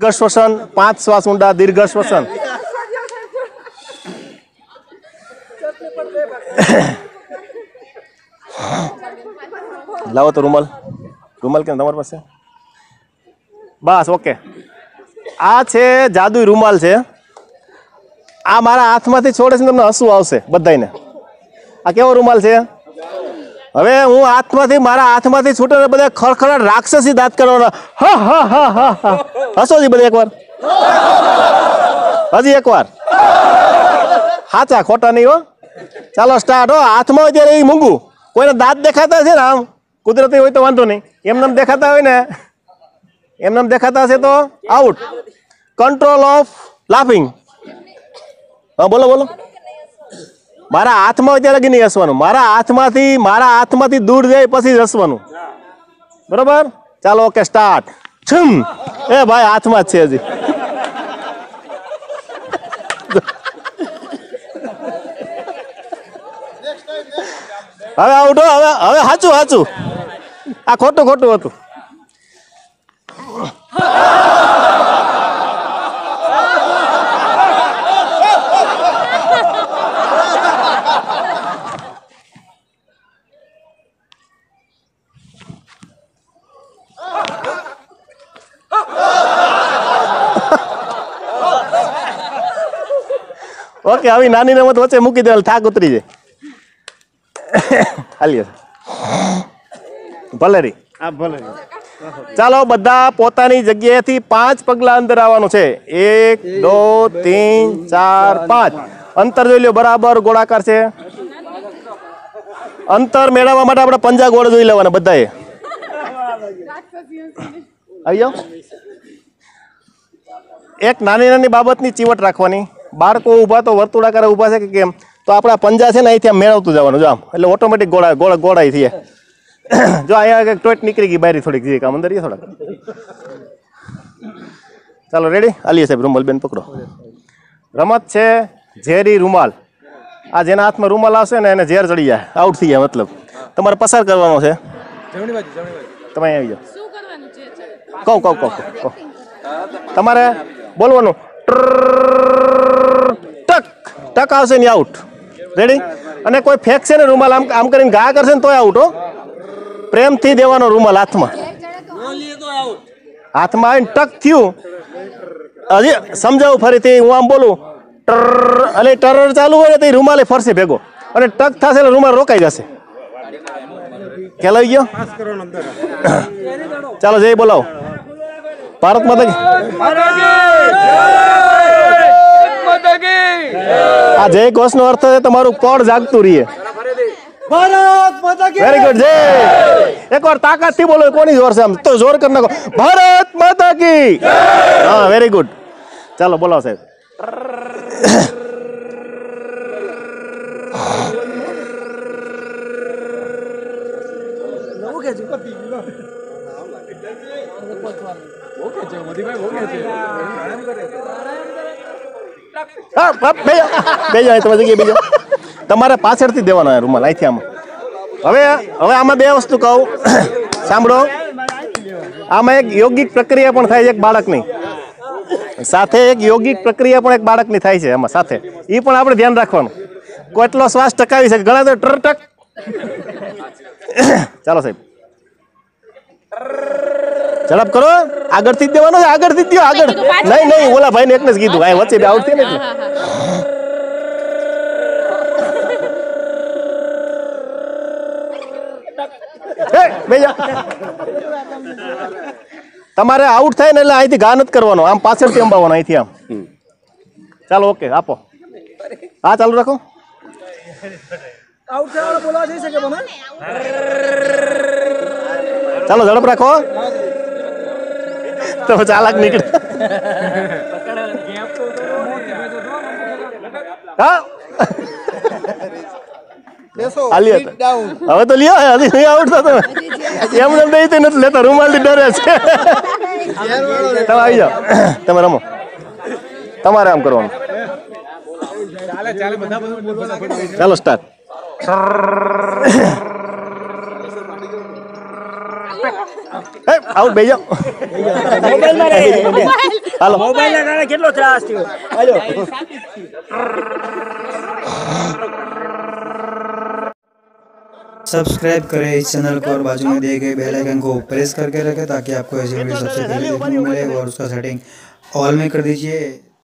દીર્ઘ શ્વસન પાંચ શ્વાસ ઊંડા દીર્ઘ શ્વસન લાવો તો રૂમાલ રૂમાલ કેમ તમારી પાસે બસ ઓકે આ છે જાદુઈ રૂમાલ છે આ મારા હાથમાંથી છોડે છે ને તમને હસવું આવશે બધાને આ કેવો રૂમાલ છે હવે હું હાથમાંથી, મારા હાથમાંથી છૂટે ને બધા ખડખડાટ રાક્ષસી દાંત કરવાના. હા હા હા હા હા. હસો જી બધા એકવાર? હજી એકવાર? સાચા ખોટા નહીં હો. ચાલો સ્ટાર્ટ હો. હાથમાં હોય ત્યારે એ મૂંગું. કોઈને દાંત દેખાતા છે ને આમ? કુદરતી હોય તો વાંધો નહીં. એમને એમ દેખાતા હોય ને? એમને એમ દેખાતા હશે તો આઉટ કંટ્રોલ ઓફ લાફિંગ હા, બોલો બોલો. મારા હાથમાં ત્યાં લગી નહીં હસવાનું. મારા હાથમાંથી મારા હાથમાંથી દૂર જાય પછી જ હસવાનું. બરોબર? ચાલો, ઓકે સ્ટાર્ટ છમ. એ ભાઈ, હાથમાં જ છે હજી. હવે આવડો હવે હવે સાચું સાચું આ ખોટું ખોટું હતું. ઓકે આવી નાની રમત વચ્ચે મૂકી દેવાલ થાક ઉતરી જાય. હાલીએ. ભલે રી ભલે ચાલો બધા પોતાની જગ્યાએથી પાંચ પગલા અંદર આવવાનું છે. એક દો તીન ચાર પાંચ. અંતર જોઈ લો બરાબર ગોળાકાર છે. અંતર મેળવવા માટે આપણે પંજા ગોળ જોઈ લેવાના બધાએ. આવી જાઓ. એક નાની નાની બાબતની ચીવટ રાખવાની. બાળકો ઊભા તો વર્તુળાકાર ઊભા છે કે કેમ? તો આપણા પંજા છે ને અહીંથી આમ મેળવતું જવાનું જો આમ. એટલે ઓટોમેટિક ગોળા ગોળ ગોળાઈ થઈએ જો અહીંયા ટોટ નીકળી ગઈ બારી થોડીક જઈએ કામ અંદર થોડાક. ચાલો રેડી આલીએ સાહેબ રૂમલબેન પકડો. રમત છે ઝેરી રૂમાલ. આ જેના હાથમાં રૂમાલ આવશે ને એને ઝેર ચડી જાય. આઉટ થઈ જાય મતલબ. તમારે પસાર કરવાનો છે. જમણી બાજુ જમણી બાજુ. તમે અહીં આવી જાઓ. શું કહું કહું કહું કહું. તમારે બોલવાનું. ટક આવશે ને આઉટ રેડી અને કોઈ ફેંકશે ને રૂમાલ આમ આમ કરીને ઘા કરશે ને તોય આઉટ હો. પ્રેમથી દેવાનો રૂમાલ હાથમાં. હાથમાં આવીને ટક થયું. હજી સમજાવું ફરીથી, હું આમ બોલું. ટર એટલે ટર ચાલુ હોય તો એ રૂમાલે ફરશે ભેગો. અને ટક થશે એટલે રૂમાલ રોકાઈ જશે. ખેલાઈ ગયો? ચાલો, જય બોલાવો. ભારત માતા આ જય ઘોષ નો અર્થ છે તમારું પડ જાગતું રહીએ? ભારત માતા કી વેરી ગુડ જય! એકવાર તાકાતથી બોલો કોની જોર છે આમ? તો જોર કરી નાખો. ભારત માતા કી હા વેરી ગુડ ચાલો બોલો સાહેબ. હા, બાપ, બે બે જાઓ તમે જગ્યાએ બે જાઓ. તમારે પાછળથી દેવાનો રૂમાલ, અહીંથી આમાં. હવે હવે આમાં બે વસ્તુ કહું. સાંભળો. આમાં એક યોગિક પ્રક્રિયા પણ થાય છે, એક બાળકની. સાથે એક યોગિક પ્રક્રિયા પણ એક બાળકની થાય છે આમાં, સાથે. એ પણ આપણે ધ્યાન રાખવાનું. કેટલો શ્વાસ ટકાવી શકે ઘણા તો ટક. ચાલો સાહેબ. ઝડપ કરો. આગળથી જ દેવાનો છે આગળથી જ દો આગળ. નહીં નહીં ઓલા ભાઈને એકને જ કીધું. આ વચ્ચે બે આઉટ થઈ ને એટલે એ, બે જા. તમારે આઉટ થાય ને એટલે અહીંથી ઘા નથી કરવાનો. આમ પાછળથી અંબાવાનો અહીંથી આમ. ચાલો ઓકે આપો. હા ચાલુ રાખો. ચાલો ઝડપ રાખો તો ચાલાક નીકળે. હા? હવે તો લ્યો હજી નહીં આવડતો તમે એમને એમ નહીં તો નથી લેતા, રૂમાલથી ડરે છે. આવી જાઓ. તમે તમારે આમ કરવાનું. ચાલે ચાલે બધા બધું બોલ બધા ચાલો સ્ટાર્ટ હે આઉટ બેસી જાઓ હાલો મોબાઈલ ના કારણે કેટલો ત્રાસ થયો सब्सक्राइब करें इस चैनल को और बाजू में दिए गए बेल आइकन को प्रेस करके रखें ताकि आपको ऐसी वीडियो सबसे पहले देखने को मिले और उसका सेटिंग ऑल में कर दीजिए